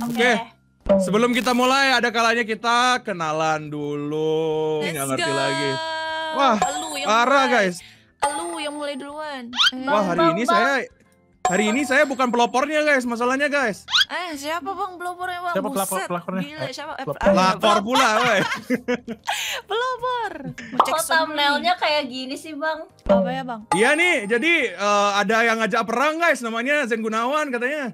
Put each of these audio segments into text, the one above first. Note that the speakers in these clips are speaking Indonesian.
Oke. Sebelum kita mulai, ada kalanya kita kenalan dulu. Let's Nggak ngerti go. lagi. Wah, Elu yang Parah mulai. guys. Elu yang mulai duluan. Eh, Wah, hari Bang, ini bang. saya hari ini saya bukan pelopornya guys, masalahnya guys. Eh, siapa bang pelopornya bang? Siapa pelapor- pelakornya? Gila, Eh, siapa? Eh, pelapor. ah, Lapor pula, weh. Pelopor. Kok thumbnailnya kayak gini sih bang? Apa ya bang? Iya nih, jadi eh, ada yang ngajak perang guys, namanya Zen Gunawan katanya.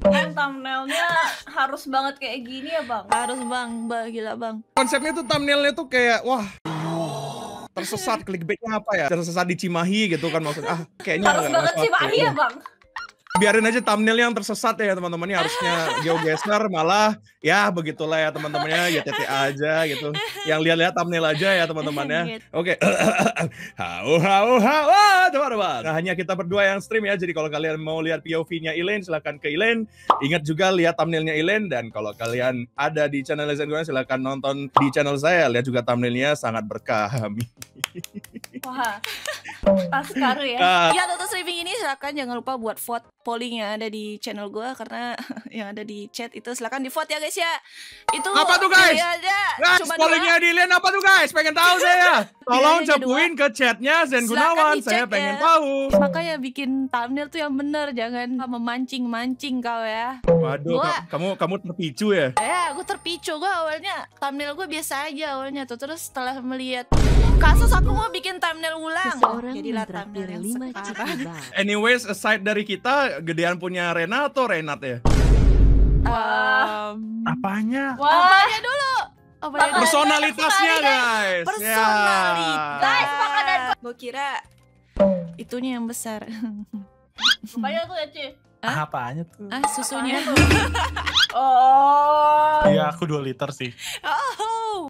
Yang thumbnailnya harus banget kayak gini ya bang? Harus bang, bang gila bang. Konsepnya tuh thumbnailnya tuh kayak wah tersesat clickbaitnya apa ya? Tersesat di Cimahi gitu kan maksudnya. Ah, kayaknya Harus banget nggak sih Mahi cocok. ya bang? biarin aja thumbnail yang tersesat ya teman-teman ya harusnya GeoGuessr malah ya begitulah ya teman-temannya ya TT aja gitu yang lihat-lihat thumbnail aja ya teman-teman ya Gitu. oke hau hau hau ah, nah, hanya kita berdua yang stream ya jadi kalau kalian mau lihat POV-nya Elaine silahkan ke Elaine ingat juga lihat thumbnailnya Elaine dan kalau kalian ada di channel Legend Gunawan silahkan nonton di channel saya. Lihat juga thumbnailnya sangat berkah. Wah, Askaru ya. Ah, Ya tonton streaming ini silakan jangan lupa buat vote polling yang ada di channel gua karena yang ada di chat itu silakan di vote ya guys ya. Itu Apa tuh, guys? pilihannya Guys, cuma pollingnya di Elaine apa tuh guys? Pengen tahu saya. Tolong Pilihannya cepuin ke chatnya Zen Silakan Gunawan. Saya pengen ya. tahu. Makanya bikin thumbnail tuh yang bener jangan memancing-mancing kau ya. Waduh, Gua- ka- kamu kamu terpicu ya? Eh, gue terpicu gue awalnya thumbnail gue biasa aja awalnya tuh terus setelah melihat kasus aku mau bikin thumbnail ulang. Seseorang Jadilah thumbnail yang lima Anyways, aside dari kita, gedean punya Rena atau Renat ya? Um, Apanya? Wah, apanya dulu? Apanya dulu? Personalitasnya guys. Personalitas. Guys, makanan Gue kira itunya yang besar. Apanya tuh ya Ci? Hah? Apanya tuh? ah, susunya. Oh, Iya, aku 2 liter sih. Oh,